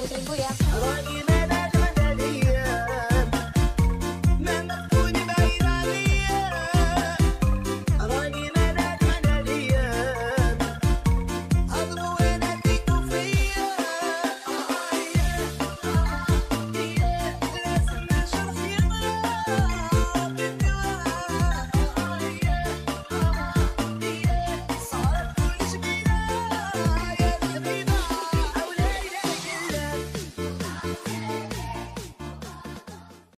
不行不行